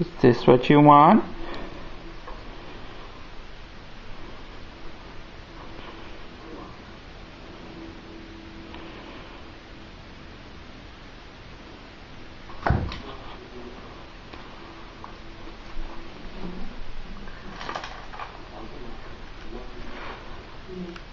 Is this what you want? Mm-hmm.